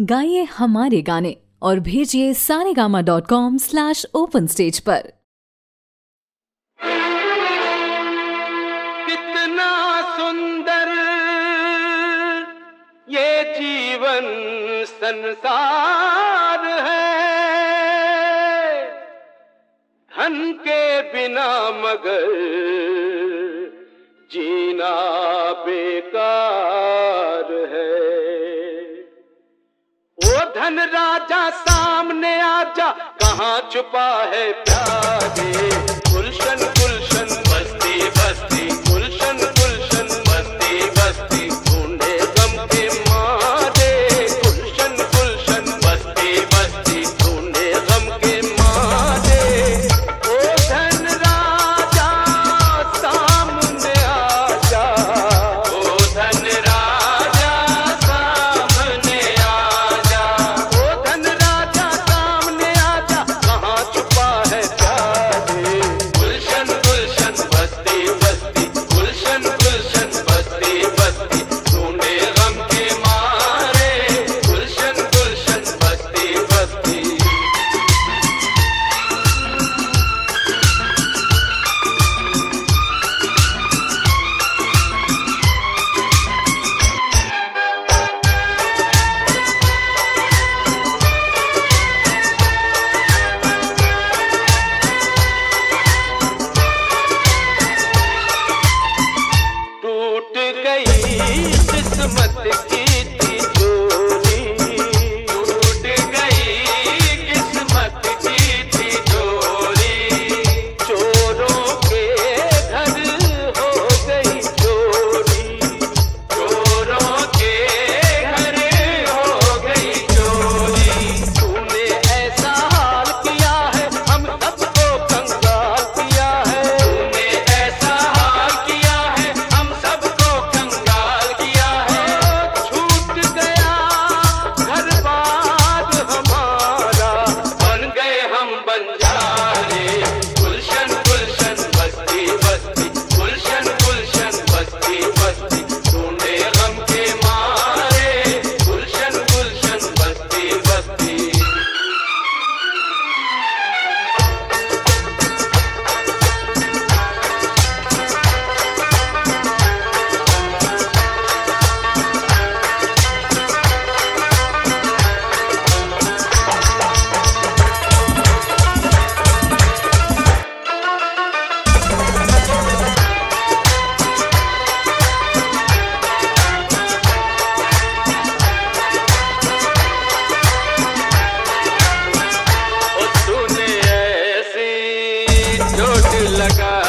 गाइए हमारे गाने और भेजिए Saregama dot com slash open stage पर। कितना सुंदर ये जीवन संसार है। धन के बिना मगर जीना मन राजा सामने आजा। कहाँ छुपा है प्यारे गुलशन la cara.